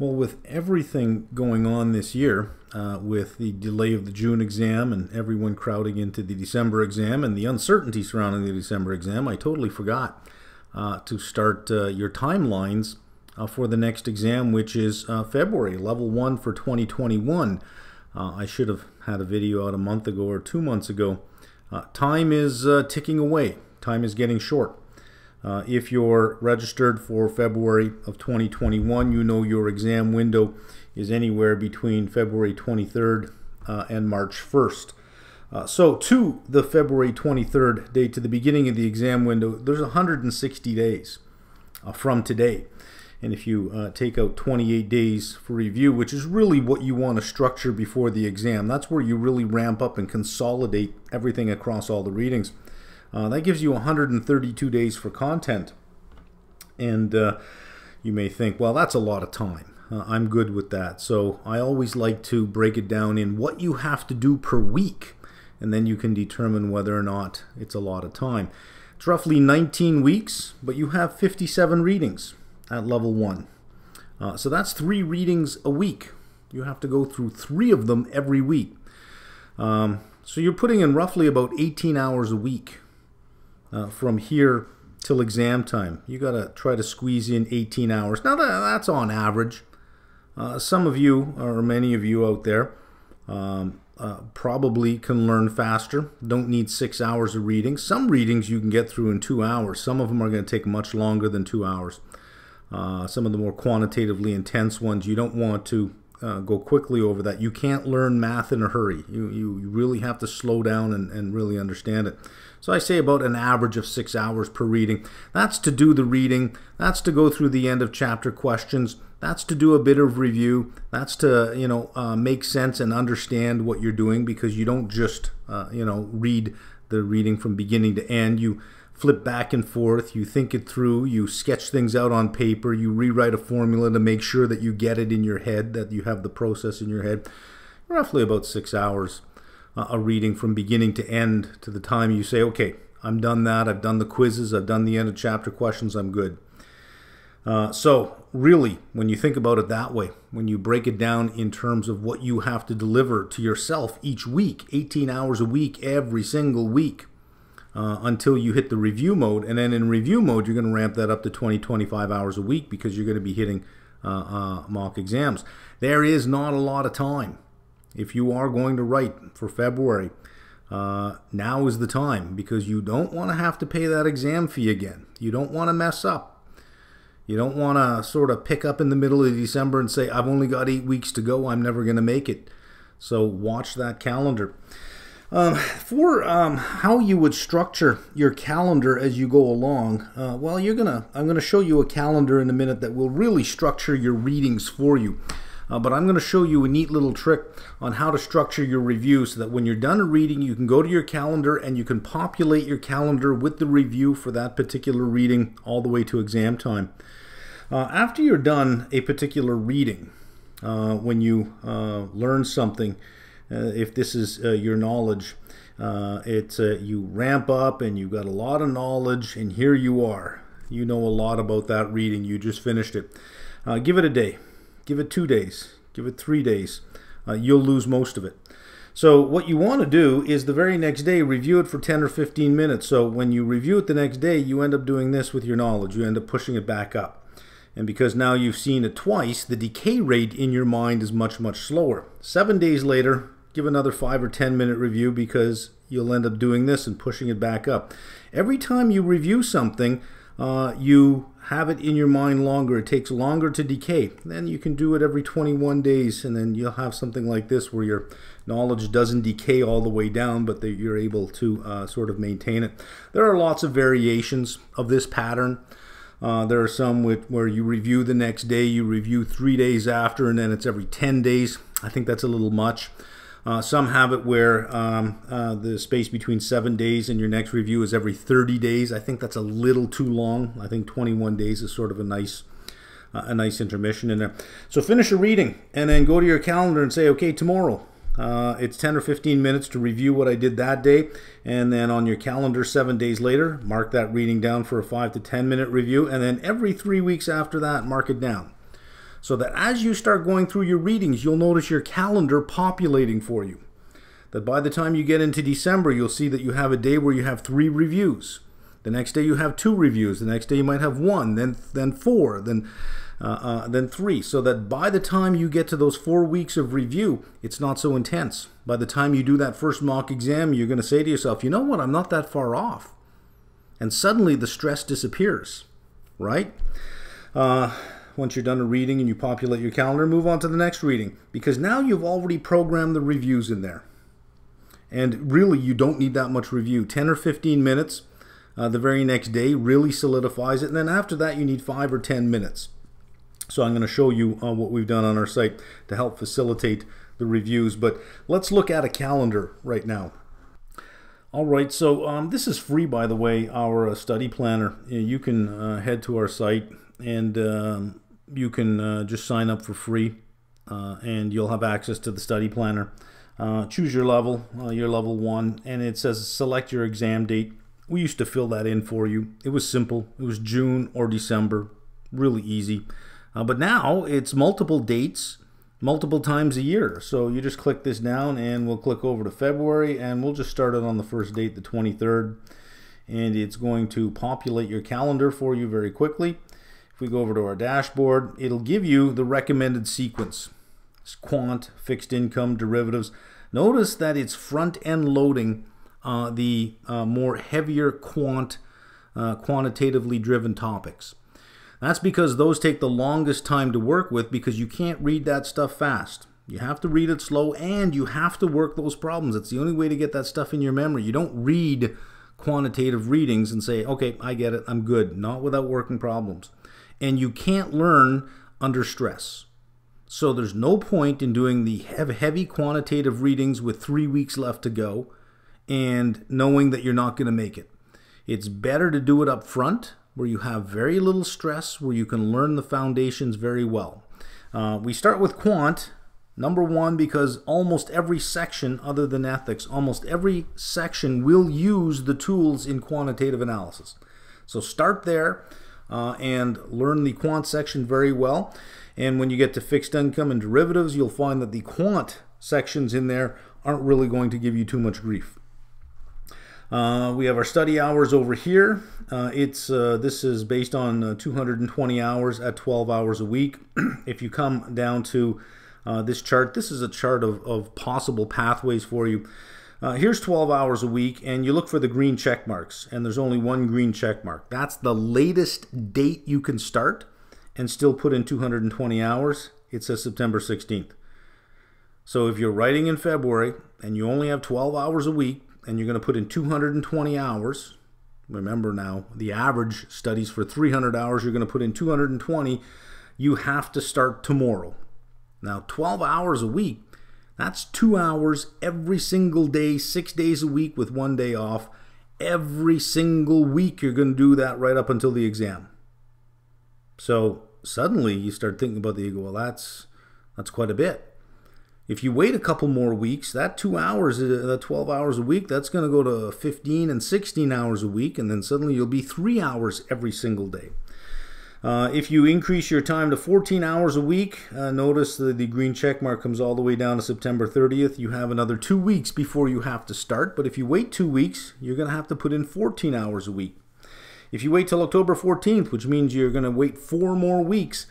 Well, with everything going on this year, uh, with the delay of the June exam and everyone crowding into the December exam and the uncertainty surrounding the December exam, I totally forgot uh, to start uh, your timelines uh, for the next exam, which is uh, February, level one for 2021. Uh, I should have had a video out a month ago or two months ago. time is ticking away, time is getting short. Uh, if you're registered for February of 2021, you know your exam window is anywhere between February 23rd uh, and March 1st. Uh, so to the February 23rd date, to the beginning of the exam window, there's 160 days uh, from today. And if you uh, take out 28 days for review, which is really what you want to structure before the exam, that's where you really ramp up and consolidate everything across all the readings. Uh, that gives you 132 days for content. And uh, you may think, well, that's a lot of time. Uh, I'm good with that. So I always like to break it down in what you have to do per week, and then you can determine whether or not it's a lot of time. It's roughly 19 weeks, but you have 57 readings at level 1. Uh, so that's three readings a week. You have to go through three of them every week. Um, so you're putting in roughly about 18 hours a week uh, from here till exam time. You got to try to squeeze in 18 hours. Now, that, that's on average. Uh, some of you, or many of you out there, um, uh, probably can learn faster. Don't need six hours of reading. Some readings you can get through in two hours. Some of them are going to take much longer than two hours. Uh, some of the more quantitatively intense ones, you don't want to uh, go quickly over that. You can't learn math in a hurry. You, you, you really have to slow down and, and really understand it. So I say about an average of six hours per reading. That's to do the reading. That's to go through the end of chapter questions. That's to do a bit of review. That's to you know uh, make sense and understand what you're doing because you don't just uh, you know read the reading from beginning to end. You flip back and forth, you think it through, you sketch things out on paper, you rewrite a formula to make sure that you get it in your head, that you have the process in your head. Roughly about six hours uh, a reading from beginning to end to the time you say, okay, I'm done that, I've done the quizzes, I've done the end of chapter questions, I'm good. Uh, so, really, when you think about it that way, when you break it down in terms of what you have to deliver to yourself each week, 18 hours a week, every single week, uh, until you hit the review mode. And then in review mode, you're going to ramp that up to 20, 25 hours a week because you're going to be hitting uh, uh, mock exams. There is not a lot of time. If you are going to write for February, uh, now is the time because you don't want to have to pay that exam fee again. You don't want to mess up. You don't want to sort of pick up in the middle of December and say, I've only got eight weeks to go. I'm never going to make it. So watch that calendar. Um, for um, how you would structure your calendar as you go along, uh, well, you're gonna. I'm gonna show you a calendar in a minute that will really structure your readings for you. Uh, but I'm going to show you a neat little trick on how to structure your review so that when you're done a reading, you can go to your calendar and you can populate your calendar with the review for that particular reading all the way to exam time. Uh, after you're done a particular reading, uh, when you uh, learn something, if this is uh, your knowledge. Uh, it's you ramp up and you've got a lot of knowledge, and here you are. You know a lot about that reading. You just finished it. give it a day. Give it two days. Give it three days. you'll lose most of it. So what you want to do is the very next day review it for 10 or 15 minutes. So when you review it the next day, you end up doing this with your knowledge. You end up pushing it back up. And because now you've seen it twice, the decay rate in your mind is much, much slower. Seven days later, give another five or 10 minute review because you'll end up doing this and pushing it back up. Every time you review something, uh, you have it in your mind longer. It takes longer to decay. Then you can do it every 21 days, and then you'll have something like this where your knowledge doesn't decay all the way down, but that you're able to uh, sort of maintain it. There are lots of variations of this pattern. Uh, there are some with, where you review the next day, you review three days after, and then it's every 10 days. I think that's a little much. Uh, some have it where um, uh, the space between seven days and your next review is every 30 days. I think that's a little too long. I think 21 days is sort of a nice uh, a nice intermission in there. So finish your reading and then go to your calendar and say, okay, tomorrow. Uh, it's 10 or 15 minutes to review what I did that day. And then on your calendar, seven days later, mark that reading down for a five to 10 minute review. And then every three weeks after that, mark it down. So that as you start going through your readings, you'll notice your calendar populating for you. That by the time you get into December, you'll see that you have a day where you have three reviews. The next day you have two reviews. The next day you might have one, then then four, then uh, uh, then three. So that by the time you get to those four weeks of review, it's not so intense. By the time you do that first mock exam, you're going to say to yourself, you know what, I'm not that far off. And suddenly the stress disappears, right? Uh, once you're done a reading and you populate your calendar, move on to the next reading because now you've already programmed the reviews in there. And really, you don't need that much review 10 or 15 minutes uh, the very next day really solidifies it. And then after that, you need five or 10 minutes. So I'm going to show you uh, what we've done on our site to help facilitate the reviews. But let's look at a calendar right now. All right, so um, this is free, by the way, our uh, study planner. You can uh, head to our site and um, you can uh, just sign up for free uh, and you'll have access to the study planner. Uh, choose your level, uh, your level one, and it says select your exam date. We used to fill that in for you. It was simple. It was June or December, really easy. Uh, but now it's multiple dates, multiple times a year. So you just click this down and we'll click over to February and we'll just start it on the first date, the 23rd. And it's going to populate your calendar for you very quickly. If we go over to our dashboard, it'll give you the recommended sequence It's quant, fixed income, derivatives. Notice that it's front end loading uh, the uh, more heavier quant, uh, quantitatively driven topics. That's because those take the longest time to work with because you can't read that stuff fast. You have to read it slow and you have to work those problems. It's the only way to get that stuff in your memory. You don't read quantitative readings and say, okay, I get it, I'm good. Not without working problems. And you can't learn under stress. So there's no point in doing the heavy quantitative readings with three weeks left to go and knowing that you're not going to make it. It's better to do it up front where you have very little stress, where you can learn the foundations very well. Uh, we start with quant, number one, because almost every section, other than ethics, almost every section will use the tools in quantitative analysis. So start there uh, and learn the quant section very well. And when you get to fixed income and derivatives, you'll find that the quant sections in there aren't really going to give you too much grief. Uh, we have our study hours over here. Uh, it's uh, this is based on uh, 220 hours at 12 hours a week. if you come down to uh, this chart, this is a chart of, of possible pathways for you. Uh, here's 12 hours a week, and you look for the green check marks, and there's only one green check mark. That's the latest date you can start and still put in 220 hours, it says September 16th. So if you're writing in February and you only have 12 hours a week and you're going to put in 220 hours, remember now the average studies for 300 hours, you're going to put in 220, you have to start tomorrow. Now, 12 hours a week, that's two hours every single day, six days a week with one day off. Every single week, you're going to do that right up until the exam. So suddenly you start thinking about the ego. Well, that's that's quite a bit. If you wait a couple more weeks, that two hours, uh, that 12 hours a week, that's going to go to 15 and 16 hours a week, and then suddenly you'll be three hours every single day. Uh, if you increase your time to 14 hours a week, uh, notice that the green check mark comes all the way down to September 30th. You have another two weeks before you have to start, but if you wait two weeks, you're going to have to put in 14 hours a week. If you wait till October 14th, which means you're going to wait four more weeks,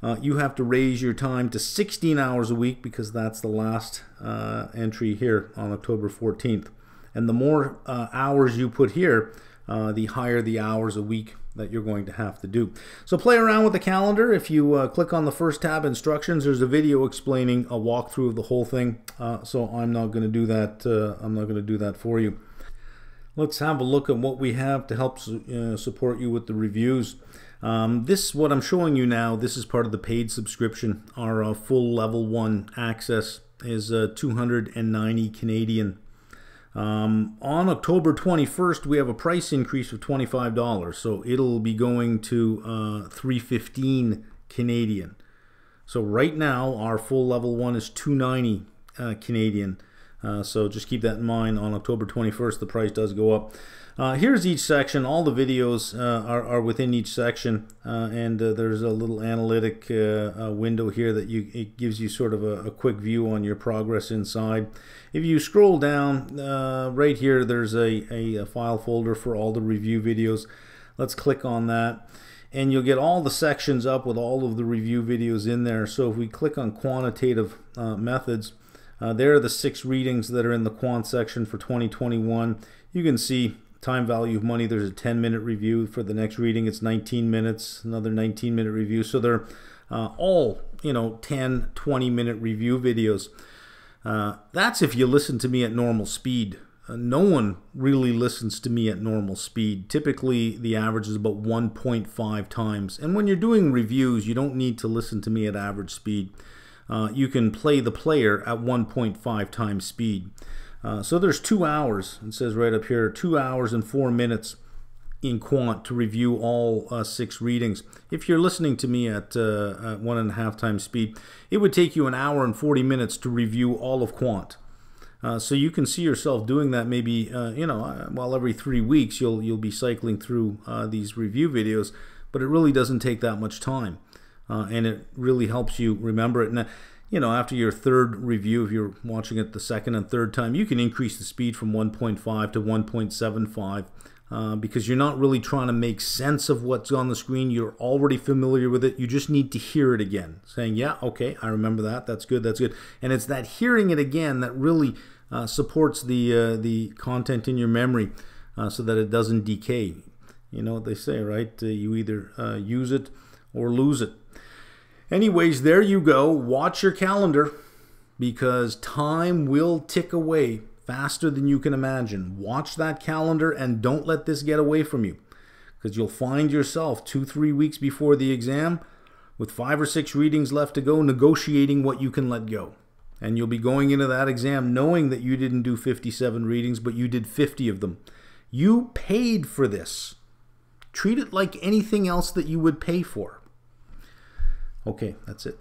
uh, you have to raise your time to 16 hours a week because that's the last uh, entry here on October 14th. And the more uh, hours you put here, uh, the higher the hours a week that you're going to have to do. So play around with the calendar. If you uh, click on the first tab, instructions, there's a video explaining a walkthrough of the whole thing. Uh, so I'm not going to do that. I'm not going to do that for you. Let's have a look at what we have to help uh, support you with the reviews. Um, this, what I'm showing you now, this is part of the paid subscription. Our uh, full level one access is uh, 290 Canadian. Um, on October 21st, we have a price increase of $25, so it'll be going to uh, 315 Canadian. So right now, our full level one is 290 uh, Canadian. Uh, so just keep that in mind. On October 21st, the price does go up. Uh, here's each section. All the videos uh, are, are, within each section, uh, and uh, there's a little analytic uh, window here that you it gives you sort of a, a, quick view on your progress inside. If you scroll down right here, there's a, a, a file folder for all the review videos. Let's click on that and you'll get all the sections up with all of the review videos in there. So if we click on quantitative uh, methods, uh, there are the six readings that are in the quant section for 2021. You can see time value of money. There's a 10 minute review for the next reading. It's 19 minutes, another 19 minute review. So they're uh, all, you know, 10, 20 minute review videos. Uh, that's if you listen to me at normal speed. Uh, no one really listens to me at normal speed. Typically, the average is about 1.5 times. And when you're doing reviews, you don't need to listen to me at average speed. Uh, you can play the player at 1.5 times speed. Uh, so there's two hours, it says right up here, two hours and four minutes in quant to review all uh, six readings. If you're listening to me at, uh, at one and a half times speed, it would take you an hour and 40 minutes to review all of quant. Uh, so you can see yourself doing that maybe, uh, you know, uh, well, every three weeks you'll, you'll be cycling through uh, these review videos, but it really doesn't take that much time. And it really helps you remember it. And you know, after your third review, if you're watching it the second and third time, you can increase the speed from 1.5 to 1.75 uh, because you're not really trying to make sense of what's on the screen. You're already familiar with it. You just need to hear it again, saying, yeah, okay, I remember that. That's good. That's good. And it's that hearing it again that really uh, supports the, uh, the content in your memory uh, so that it doesn't decay. You know what they say, right? Uh, you either uh, use it or lose it. Anyways, there you go. Watch your calendar because time will tick away faster than you can imagine. Watch that calendar and don't let this get away from you because you'll find yourself two, three weeks before the exam with five or six readings left to go, negotiating what you can let go. And you'll be going into that exam knowing that you didn't do 57 readings, but you did 50 of them. You paid for this. Treat it like anything else that you would pay for. Okay, that's it.